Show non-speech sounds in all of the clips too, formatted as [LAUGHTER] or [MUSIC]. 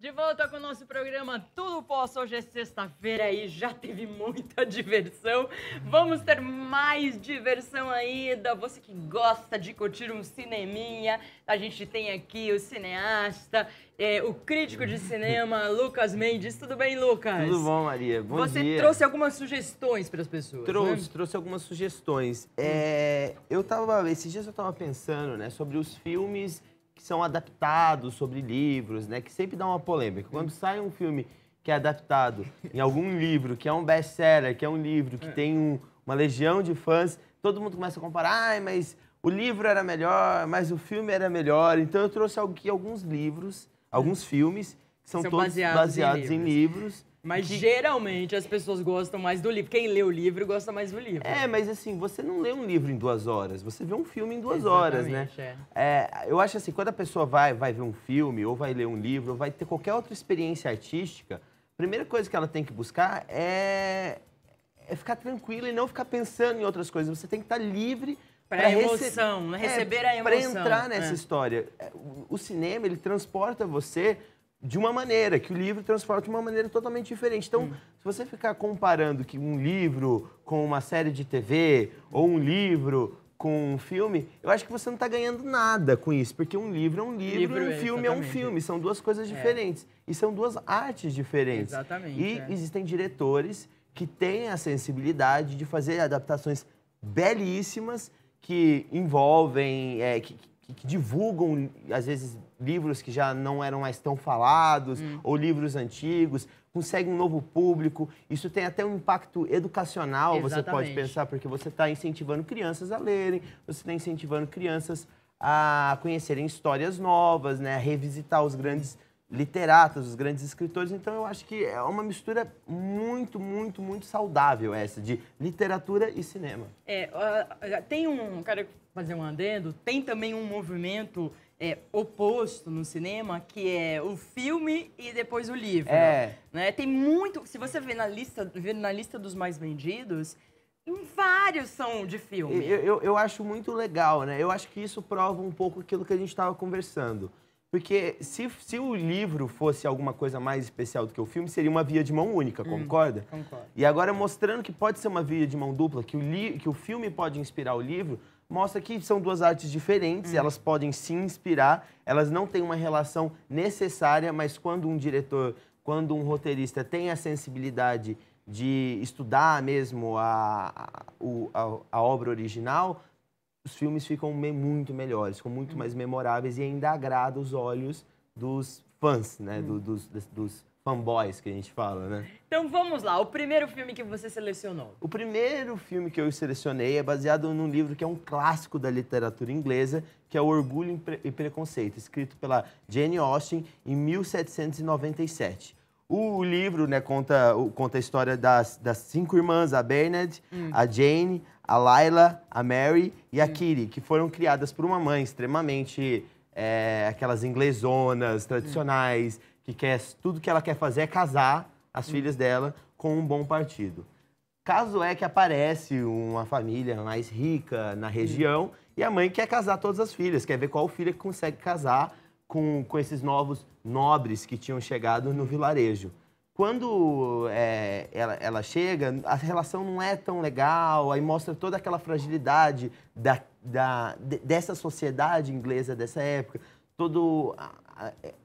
De volta com o nosso programa Tudo Posso. Hoje é sexta-feira e já teve muita diversão. Vamos ter mais diversão ainda. Você que gosta de curtir um cineminha, a gente tem aqui o cineasta, é, o crítico de cinema, [LAUGHS] Lucas Mendes. Tudo bem, Lucas? Tudo bom, Maria? Bom Você dia. trouxe algumas sugestões para as pessoas. Trouxe, né? trouxe algumas sugestões. É, eu tava, esses dias eu tava pensando, né, sobre os filmes que são adaptados sobre livros, né, que sempre dá uma polêmica. Quando sai um filme que é adaptado em algum livro, que é um best-seller, que é um livro que tem um- uma legião de fãs, todo mundo começa a comparar, ai, mas o livro era melhor, mas o filme era melhor. Então eu trouxe aqui alguns livros, alguns filmes que são, São todos baseados baseados, em em livros. Mas que- geralmente as pessoas gostam mais do livro. Quem lê o livro gosta mais do livro. É, mas assim, você não lê um livro em duas horas, você vê um filme em duas horas, né? Exatamente, É, eu acho assim, quando a pessoa vai, vai ver um filme, ou vai ler um livro, ou vai ter qualquer outra experiência artística, a primeira coisa que ela tem que buscar é, é ficar tranquila e não ficar pensando em outras coisas. Você tem que estar livre Pra pra rece- emoção, né? Receber a Pra emoção. entrar nessa É. história. É, O cinema, ele transporta você de uma maneira, que o livro transporta de uma maneira totalmente diferente. Então, Hum. se você ficar comparando que um livro com uma série de TV, ou um livro com um filme, eu acho que você não está ganhando nada com isso, porque um livro é um livro, Livro, e um é, filme é um exatamente. filme, são duas coisas diferentes. E são duas artes diferentes. Exatamente, E é. existem diretores que têm a sensibilidade de fazer adaptações belíssimas que envolvem, é, que, que- divulgam, às vezes, livros que já não eram mais tão falados, Hum. ou livros antigos, conseguem um novo público. Isso tem até um impacto educacional, você pode Exatamente. pensar, porque você está incentivando crianças a lerem, você está incentivando crianças a conhecerem histórias novas, né, a revisitar os grandes literatos, os grandes escritores. Então eu acho que é uma mistura muito, muito, muito saudável essa de literatura e cinema. É, tem um, quero fazer um adendo, tem também um movimento é, oposto no cinema, que é o filme e depois o livro. É. Né? Tem muito, se você ver na lista, ver na lista dos mais vendidos, vários são de filme. Eu, eu, eu acho muito legal, né? Eu acho que isso prova um pouco aquilo que a gente estava conversando. Porque se, se o livro fosse alguma coisa mais especial do que o filme, seria uma via de mão única, concorda? Concordo. E agora mostrando que pode ser uma via de mão dupla, que o, li que o filme pode inspirar o livro, mostra que são duas artes diferentes, elas podem se inspirar, elas não têm uma relação necessária, mas quando um diretor, quando um roteirista tem a sensibilidade de estudar mesmo a, a, a, obra original, os filmes ficam muito melhores, ficam muito mais memoráveis e ainda agrada os olhos dos fãs, né? Do- dos, dos, dos fanboys que a gente fala, né? Então vamos lá, o primeiro filme que você selecionou. O primeiro filme que eu selecionei é baseado num livro que é um clássico da literatura inglesa, que é O Orgulho e Pre- Preconceito, escrito pela Jane Austen em 1797. O livro né, conta, conta a história das, das cinco irmãs, a Bernard, a Jane, a Lila, a Mary e a Kitty, que foram criadas por uma mãe extremamente é, aquelas inglesonas tradicionais, que quer, tudo que ela quer fazer é casar as filhas dela com um bom partido. Caso é que aparece uma família mais rica na região e a mãe quer casar todas as filhas, quer ver qual filha que consegue casar com, com esses novos nobres que tinham chegado no vilarejo. Quando é, ela, ela chega, a relação não é tão legal, aí mostra toda aquela fragilidade da, da, de- dessa sociedade inglesa dessa época, todo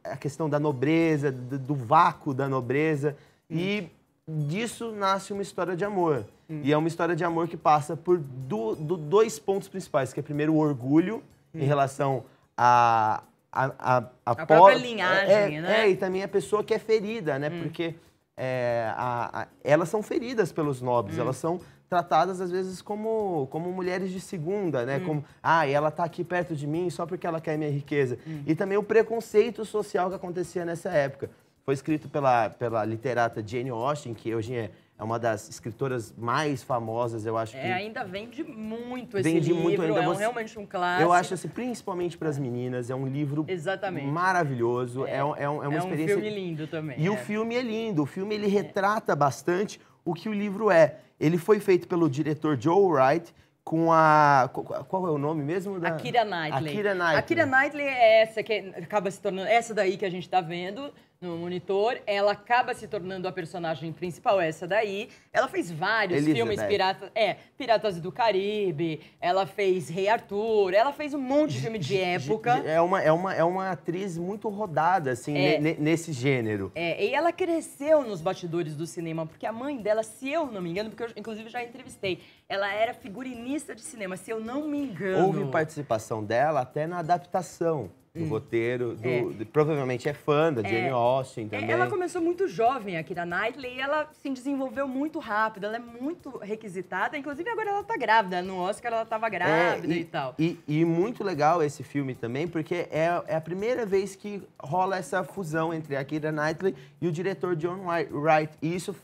a, questão da nobreza, do, do vácuo da nobreza, e disso nasce uma história de amor. E é uma história de amor que passa por do, do- dois pontos principais, que é primeiro o orgulho em relação a a, a, a, A própria linhagem, é, né? É, e também a pessoa que é ferida, né? Porque é, a- a- elas são feridas pelos nobres, elas são tratadas às vezes como, como mulheres de segunda, né? Como, ah, ela tá aqui perto de mim só porque ela quer minha riqueza. E também o preconceito social que acontecia nessa época. Foi escrito pela, pela literata Jane Austen, que hoje é, é uma das escritoras mais famosas, eu acho que... É, ainda vende muito esse Vende livro, muito, ainda é um- você- realmente um clássico. Eu acho assim, principalmente para as meninas, é um livro Exatamente. maravilhoso, é, um- é um- é uma é um experiência... filme lindo também. E é. o filme é lindo, o filme ele retrata bastante o que o livro é. Ele foi feito pelo diretor Joe Wright com a... Qual é o nome mesmo? Da... A Kira Knightley. A Kira Knightley. A Kira Knightley é essa que acaba se tornando essa daí que a gente tá vendo, no monitor. Ela acaba se tornando a personagem principal, essa daí. Ela fez vários Elizabeth. filmes piratas, é, Piratas do Caribe. Ela fez Rei Arthur. Ela fez um monte de filme de época. É uma, é, uma, é uma atriz muito rodada, assim, É. ne- ne- nesse gênero. É, e ela cresceu nos bastidores do cinema, porque a mãe dela, se eu não me engano, porque eu inclusive já entrevistei, ela era figurinista de cinema, se eu não me engano. Houve participação dela até na adaptação do roteiro. do- É. provavelmente é fã da Jane Austen É, também. Ela começou muito jovem aqui da Knightley e ela se desenvolveu muito rápido. Ela é muito requisitada. Inclusive, agora ela tá grávida. No Oscar, ela tava grávida É, e, tal. E, e muito legal esse filme também, porque é, é a primeira vez que rola essa fusão entre a Keira Knightley e o diretor John Wright-. E isso,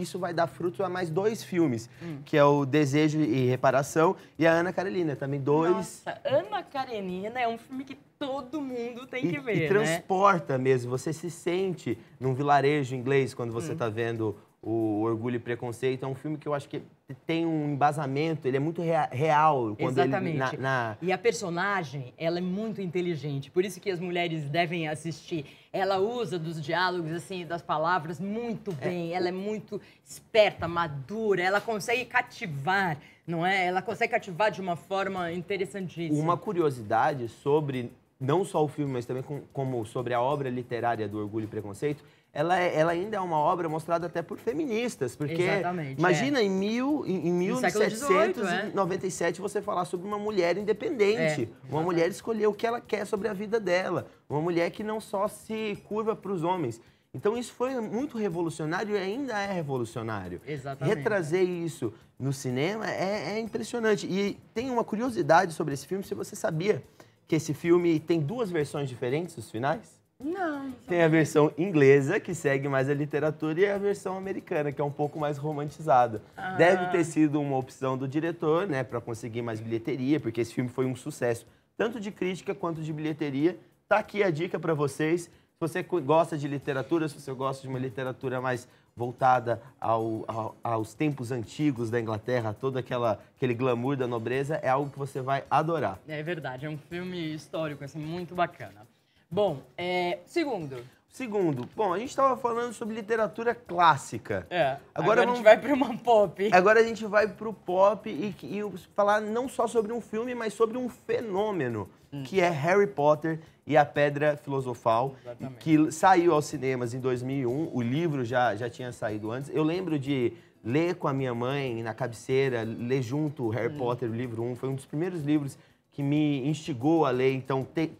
isso vai dar fruto a mais dois filmes, Hum. que é o Desejo e Reparação e a Ana Carolina, também dois. Nossa, Ana Karenina é um filme que todo mundo tem E, que e ver, né? transporta mesmo, você se sente num vilarejo inglês quando você Hum. está vendo o Orgulho e Preconceito. É um filme que eu acho que tem um embasamento, ele é muito rea- real. Quando Exatamente. Ele, na, na- E a personagem, ela é muito inteligente, por isso que as mulheres devem assistir. Ela usa dos diálogos, assim, das palavras muito bem, ela é muito esperta, madura, ela consegue cativar, não é? Ela consegue cativar de uma forma interessantíssima. Uma curiosidade sobre não só o filme, mas também com- como sobre a obra literária do Orgulho e Preconceito, ela, é- ela ainda é uma obra mostrada até por feministas, porque Exatamente, imagina em, mil, em, em No século XVIII, é. 1797 você falar sobre uma mulher independente, É, uma mulher escolher o que ela quer sobre a vida dela, uma mulher que não só se curva para os homens. Então isso foi muito revolucionário e ainda é revolucionário. Exatamente. Retrazer isso no cinema é, é impressionante. E tem uma curiosidade sobre esse filme, se você sabia que esse filme tem duas versões diferentes dos finais? Não, Tem a versão inglesa, que segue mais a literatura, e a versão americana, que é um pouco mais romantizada. Ah. Deve ter sido uma opção do diretor, né, para conseguir mais bilheteria, porque esse filme foi um sucesso, tanto de crítica quanto de bilheteria. Tá aqui a dica para vocês. Se você gosta de literatura, se você gosta de uma literatura mais voltada ao- ao- aos tempos antigos da Inglaterra, todo aquela, aquele glamour da nobreza, é algo que você vai adorar. é verdade, é um filme histórico, assim, muito bacana. Bom, é, segundo. Segundo, bom, a gente estava falando sobre literatura clássica. É, agora, Agora a gente vamos- vai para uma pop. Agora a gente vai pro pop e, e falar não só sobre um filme, mas sobre um fenômeno, Hum. que é Harry Potter e a Pedra Filosofal, Exatamente. que saiu aos cinemas em 2001. O livro já, já tinha saído antes. Eu lembro de ler com a minha mãe na cabeceira, ler junto Harry Hum. Potter, o livro 1. Foi um dos primeiros livros que me instigou a ler. Então, te-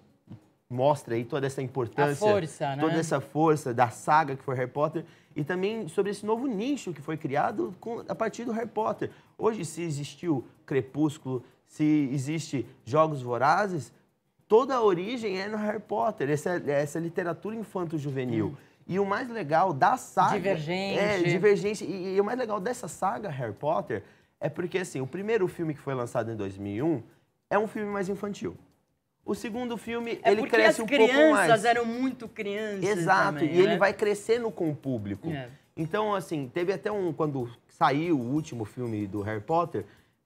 mostra aí toda essa importância. Força, né? Toda essa força da saga que foi Harry Potter e também sobre esse novo nicho que foi criado com- a partir do Harry Potter. Hoje, se existiu Crepúsculo, se existe Jogos Vorazes, toda a origem é no Harry Potter, essa, essa literatura infanto-juvenil. E o mais legal da saga... Divergente. É, divergente. E, e o mais legal dessa saga Harry Potter é porque, assim, o primeiro filme que foi lançado em 2001 é um filme mais infantil. O segundo filme, É ele cresce as um pouco mais. crianças eram muito crianças Exato, também, e ele né? vai crescendo com o público. É. Então, assim, teve até um. Quando saiu o último filme do Harry Potter,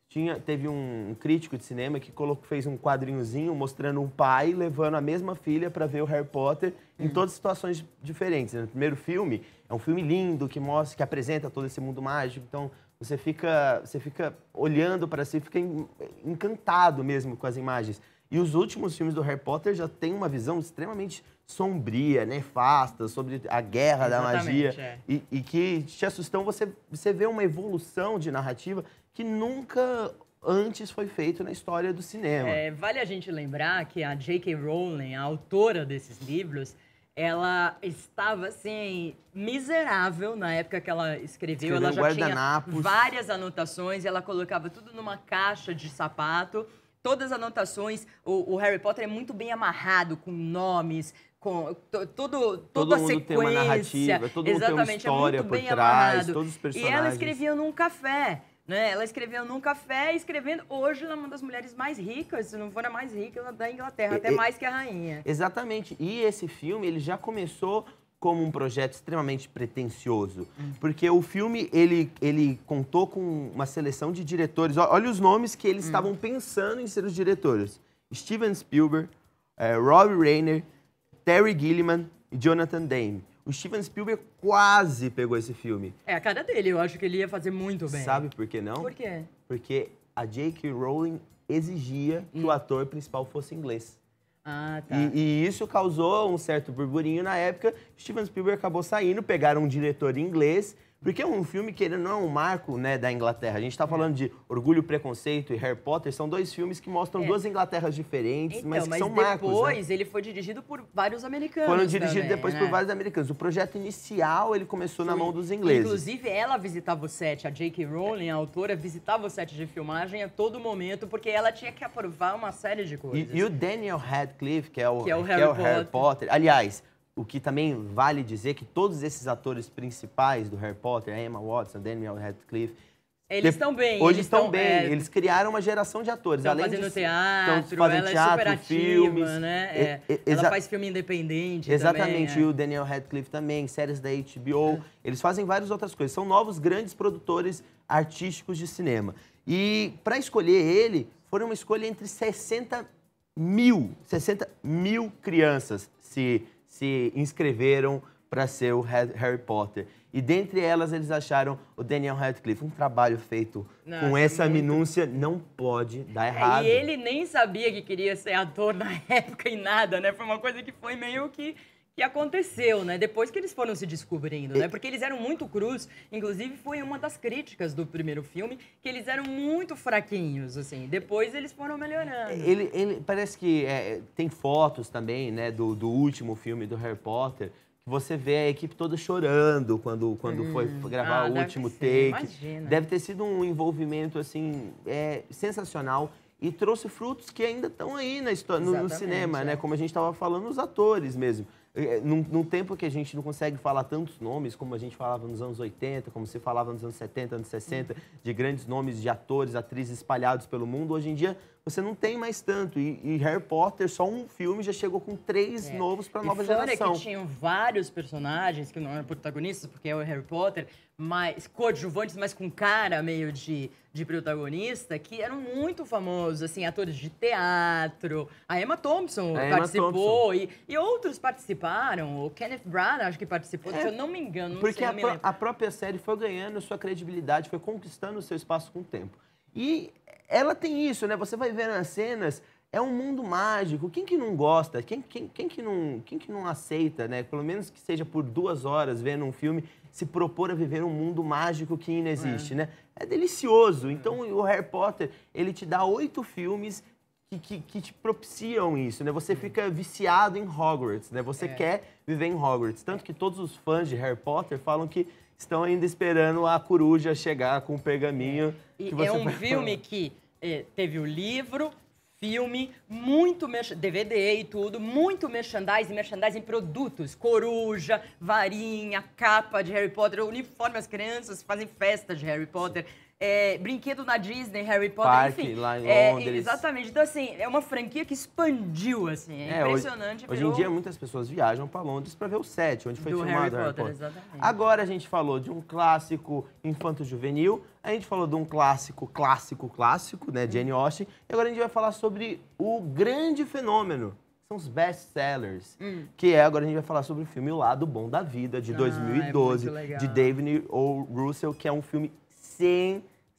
tinha, teve um, crítico de cinema que colocou, fez um quadrinhozinho mostrando um pai levando a mesma filha para ver o Harry Potter Hum. em todas situações diferentes. né? No primeiro filme, é um filme lindo que mostra, que apresenta todo esse mundo mágico. Então, você fica, você fica olhando para si, fica en- encantado mesmo com as imagens. E os últimos filmes do Harry Potter já têm uma visão extremamente sombria, nefasta, sobre a guerra da Exatamente, magia. é. E, e que te assustam, você, você vê uma evolução de narrativa que nunca antes foi feito na história do cinema. É, vale a gente lembrar que a J.K. Rowling, a autora desses livros, ela estava assim miserável na época que ela escreveu. ela Escreveu já tinha várias anotações, ela colocava tudo numa caixa de sapato. Todas as anotações, o, o Harry Potter é muito bem amarrado com nomes, com to- todo, toda a mundo sequência. tem uma narrativa, todo mundo tem uma Exatamente, história é muito por bem trás, amarrado. todos os E ela personagens. escrevia num café. Né? Ela escreveu num café, escrevendo. Hoje ela é uma das mulheres mais ricas, se não for a mais rica da Inglaterra, até E- mais que a rainha. Exatamente. E esse filme, ele já começou como um projeto extremamente pretensioso. Porque o filme, ele, ele contou com uma seleção de diretores. Olha os nomes que eles estavam pensando em ser os diretores. Steven Spielberg, eh, Robbie Rayner, Terry Gilliam, e Jonathan Demme. O Steven Spielberg quase pegou esse filme. É a cara dele, eu acho que ele ia fazer muito bem. Sabe por que não? Por quê? Porque a J.K. Rowling exigia que o ator principal fosse inglês. Ah, tá. E, e isso causou um certo burburinho na época. Steven Spielberg acabou saindo, pegaram um diretor inglês, porque é um filme que ele não é um marco né, da Inglaterra. A gente está falando de Orgulho, Preconceito e Harry Potter, são dois filmes que mostram É. duas Inglaterras diferentes, Então, mas que mas são marcos. né? depois ele foi dirigido por vários americanos. Foram dirigidos também, depois né? por vários americanos. O projeto inicial ele começou na Foi- mão dos ingleses. Inclusive, ela visitava o set, a J.K. Rowling, a autora, visitava o set de filmagem a todo momento, porque ela tinha que aprovar uma série de coisas. E, e o Daniel Radcliffe, que é o, Que é o Harry Potter. Aliás, o que também vale dizer que todos esses atores principais do Harry Potter, a Emma Watson, Daniel Radcliffe, Eles estão bem. Hoje estão bem. é, Eles criaram uma geração de atores. Estão fazendo de, teatro, fazendo ela teatro, é super ativa, filmes. né? É, e- ela faz filme independente Exatamente, também. e o Daniel Radcliffe também, séries da HBO. Eles fazem várias outras coisas. São novos grandes produtores artísticos de cinema. E para escolher ele, foi uma escolha entre 60 mil, 60 mil crianças se, se inscreveram para ser o Har- Harry Potter. E dentre elas, eles acharam o Daniel Radcliffe. Um trabalho feito com essa muito. minúcia não pode dar É, errado. e ele nem sabia que queria ser ator na [LAUGHS] época e nada, né? Foi uma coisa que foi meio que, que aconteceu, né? Depois que eles foram se descobrindo, né? Porque eles eram muito crus. Inclusive, foi uma das críticas do primeiro filme, que eles eram muito fraquinhos, assim. Depois eles foram melhorando. Ele, ele- parece que é, tem fotos também, né, do, do último filme do Harry Potter, que você vê a equipe toda chorando quando, quando foi gravar Ah, o último ser, take. imagina. Deve ter sido um envolvimento assim é, sensacional e trouxe frutos que ainda estão aí na história, no, no cinema, é. né? Como a gente estava falando, os atores mesmo. É, Num, num tempo que a gente não consegue falar tantos nomes como a gente falava nos anos 80, como se falava nos anos 70, anos 60, de grandes nomes de atores, atrizes espalhados pelo mundo, hoje em dia você não tem mais tanto. E, e Harry Potter, só um filme, já chegou com três novos para nova É. e fora geração. que tinham vários personagens que não eram protagonistas, porque é o Harry Potter, mas coadjuvantes, mas com cara meio de, de protagonista, que eram muito famosos, assim, atores de teatro. A Emma Thompson A Emma participou E, e outros participaram. O Kenneth Branagh acho que participou, se eu não me engano, não É, Porque sei, a, lembro. a própria série foi ganhando sua credibilidade, foi conquistando o seu espaço com o tempo. E ela tem isso, né? Você vai ver nas cenas, é um mundo mágico. Quem que não gosta? Quem, quem, quem, que, não, quem que não aceita, né? Pelo menos que seja por duas horas vendo um filme, se propor a viver um mundo mágico que ainda existe, né? É delicioso. Então, o Harry Potter, ele te dá oito filmes que, que, que te propiciam isso, né? Você fica viciado em Hogwarts, né? Você É. quer viver em Hogwarts. Tanto que todos os fãs de Harry Potter falam que estão ainda esperando a coruja chegar com o pergaminho. E que você é um filme que eh, teve o livro, filme, muito DVD e tudo, muito merchandising, merchandising produtos, coruja, varinha, capa de Harry Potter, uniforme, as crianças fazem festa de Harry Potter. É, brinquedo na Disney, Harry Potter, Parque enfim. lá em é, Londres. exatamente. Então, assim, é uma franquia que expandiu, assim. É, É, hoje- impressionante. Hoje, virou em dia, muitas pessoas viajam para Londres para ver o set, onde foi do filmado Harry Potter, exatamente. Agora a gente falou de um clássico infanto-juvenil, a gente falou de um clássico, clássico, clássico, né, Jane Austen, e agora a gente vai falar sobre o grande fenômeno, são os best-sellers, que é, agora a gente vai falar sobre o filme O Lado Bom da Vida, de Hum. Ah, 2012, é de David O. Russell, que é um filme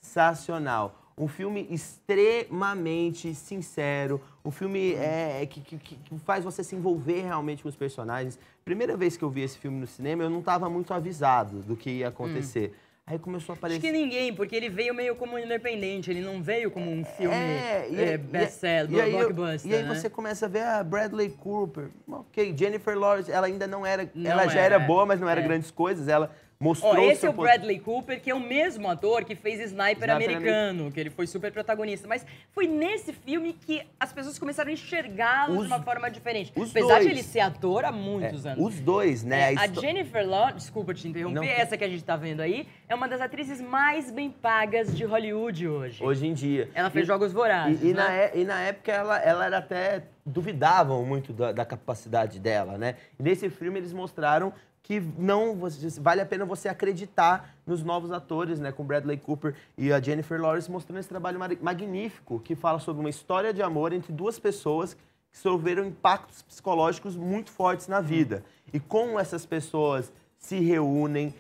sensacional. Um filme extremamente sincero, um filme é, que, que- que faz você se envolver realmente com os personagens. Primeira vez que eu vi esse filme no cinema, eu não estava muito avisado do que ia acontecer. Aí começou a Acho aparecer. que ninguém, porque ele veio meio como independente, ele não veio como um filme É, e- é, best-seller, blockbuster, E aí né? você começa a ver a Bradley Cooper. Ok, Jennifer Lawrence, ela ainda não era. Não ela já era, era boa, mas não era é. grandes coisas. Ela mostrou Ó, esse é o Bradley Cooper, que é o mesmo ator que fez Sniper, Sniper americano, que ele foi super protagonista. Mas foi nesse filme que as pessoas começaram a enxergá-lo Os- de uma forma diferente. os Apesar dois. de ele ser ator há muitos É, anos. Os dois, né? É, a histó- Jennifer Lawrence, desculpa te interromper, Não, essa que a gente tá vendo aí, é uma das atrizes mais bem pagas de Hollywood hoje. Hoje em dia. Ela fez E- Jogos Vorazes, E, e né? na, é- e na época ela, ela era até. duvidavam muito da, da capacidade dela, né? E nesse filme eles mostraram que não vale a pena você acreditar nos novos atores, né? Com Bradley Cooper e a Jennifer Lawrence mostrando esse trabalho magnífico que fala sobre uma história de amor entre duas pessoas que sofreram impactos psicológicos muito fortes na vida. E como essas pessoas se reúnem,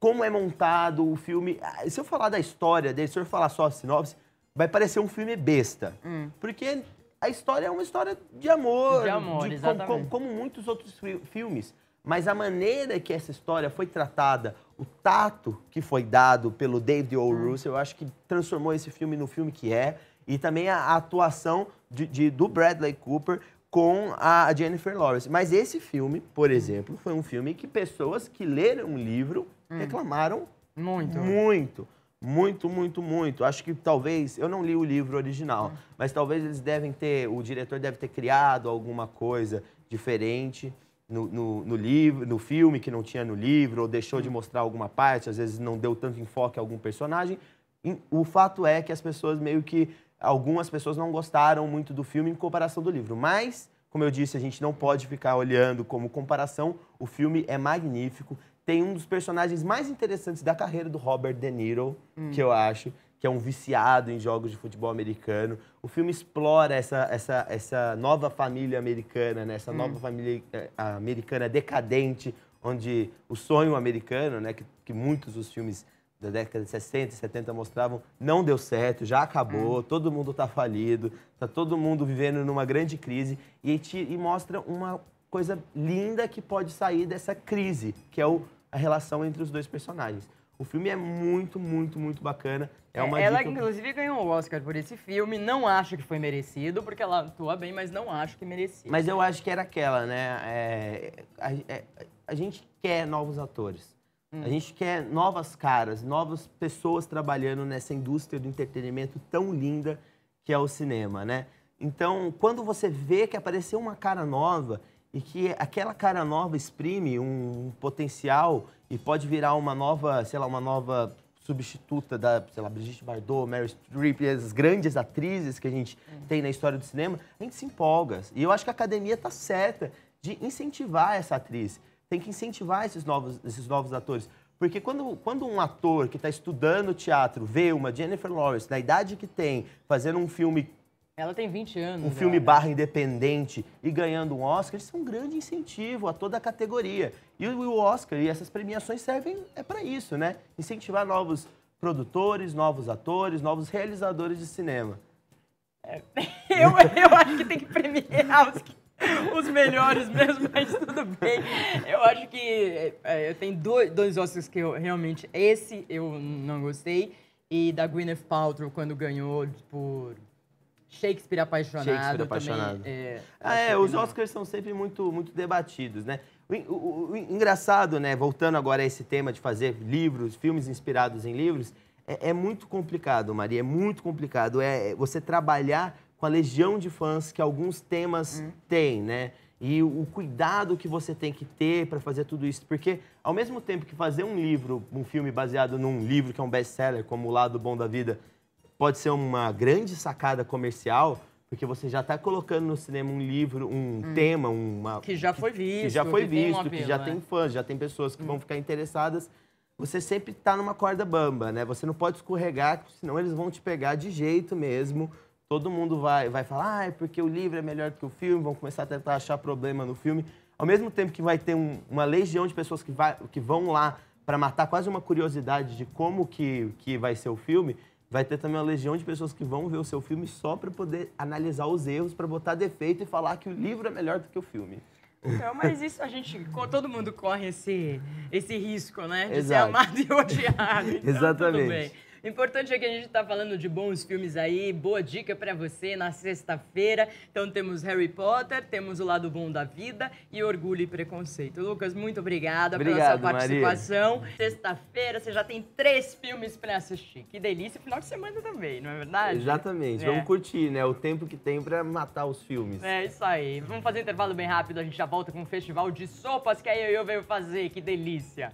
como é montado o filme. Ah, se eu falar da história dele, se eu falar só a sinopse, vai parecer um filme besta. Hum. Porque a história é uma história de amor. De amor, como, exatamente. como- como muitos outros fi- filmes. Mas a maneira que essa história foi tratada, o tato que foi dado pelo David O. Hum. Russell, eu acho que transformou esse filme no filme que é. E também a, atuação de- de- do Bradley Cooper com a Jennifer Lawrence. Mas esse filme, por exemplo, foi um filme que pessoas que leram o livro Hum. reclamaram Muito. muito, muito, muito, muito. Acho que talvez, eu não li o livro original, mas talvez eles devem ter, o diretor deve ter criado alguma coisa diferente no, no, no livro, no filme que não tinha no livro, ou deixou de mostrar alguma parte, às vezes não deu tanto enfoque a algum personagem. Em- O fato é que as pessoas meio que, algumas pessoas não gostaram muito do filme em comparação do livro, mas como eu disse, a gente não pode ficar olhando como comparação. O filme é magnífico. Tem um dos personagens mais interessantes da carreira do Robert De Niro, que eu acho, que é um viciado em jogos de futebol americano. O filme explora essa, essa, essa nova família americana, né? essa nova família eh, americana decadente, onde o sonho americano, né? que, que muitos dos filmes da década de 60 e 70 mostravam, não deu certo, já acabou, todo mundo está falido, está todo mundo vivendo numa grande crise e, te, e mostra uma coisa linda que pode sair dessa crise, que é o, a relação entre os dois personagens. O filme é muito, muito, muito bacana. É uma ela, dica- inclusive, ganhou o Oscar por esse filme. Não acho que foi merecido, porque ela atua bem, mas não acho que merecia. Mas eu acho que era aquela, né? É, a, é- a gente quer novos atores. Hum. A gente quer novas caras, novas pessoas trabalhando nessa indústria do entretenimento tão linda que é o cinema, né? Então, quando você vê que apareceu uma cara nova e que aquela cara nova exprime um potencial e pode virar uma nova, sei lá, uma nova substituta da, sei lá, Brigitte Bardot, Meryl Streep, as grandes atrizes que a gente tem na história do cinema, a gente se empolga. E eu acho que a academia está certa de incentivar essa atriz. Tem que incentivar esses novos, esses novos atores. Porque quando, quando um ator que está estudando teatro vê uma Jennifer Lawrence, na idade que tem, fazendo um filme Ela tem 20 anos. um filme né? barra independente e ganhando um Oscar, isso é um grande incentivo a toda a categoria. E o Oscar e essas premiações servem é para isso, né? Incentivar novos produtores, novos atores, novos realizadores de cinema. [LAUGHS] Eu, eu acho que tem que premiar os, os melhores mesmo, [LAUGHS] mas tudo bem. Eu acho que é, eu tenho dois, dois Oscars que eu realmente. Esse eu não gostei. E da Gwyneth Paltrow, quando ganhou por Shakespeare Apaixonado. Shakespeare também, Apaixonado. é, Ah, é, os não. Oscars são sempre muito, muito debatidos, né? O, o- o- o engraçado, né, voltando agora a esse tema de fazer livros, filmes inspirados em livros, é, é muito complicado, Maria, é muito complicado. É é você trabalhar com a legião de fãs que alguns temas têm, né? E o, o cuidado que você tem que ter para fazer tudo isso. Porque, ao mesmo tempo que fazer um livro, um filme baseado num livro que é um best-seller, como O Lado Bom da Vida, pode ser uma grande sacada comercial, porque você já está colocando no cinema um livro, um tema, uma Que já foi visto. que já foi que um visto, que apelo, já né? tem fãs, já tem pessoas que vão ficar interessadas. Você sempre está numa corda bamba, né? Você não pode escorregar, senão eles vão te pegar de jeito mesmo. Todo mundo vai, vai falar, ah, é porque o livro é melhor que o filme, vão começar a tentar achar problema no filme. Ao mesmo tempo que vai ter um- uma legião de pessoas que, vai, que vão lá para matar quase uma curiosidade de como que, que vai ser o filme, vai ter também uma legião de pessoas que vão ver o seu filme só para poder analisar os erros, para botar defeito e falar que o livro é melhor do que o filme. Então, mas isso a gente, todo mundo corre esse, esse risco, né? De ser Exato. amado e odiado. [LAUGHS] Então, Exatamente. Importante é que a gente tá falando de bons filmes aí, boa dica pra você na sexta-feira. Então temos Harry Potter, temos O Lado Bom da Vida e Orgulho e Preconceito. Lucas, muito obrigada Obrigado, pela sua participação. Sexta-feira você já tem três filmes pra assistir. Que delícia, final de semana também, não é verdade? Exatamente. É. Vamos curtir, né? O tempo que tem para matar os filmes. É isso aí. Vamos fazer um intervalo bem rápido, a gente já volta com o festival de sopas que a eu venho fazer. Que delícia!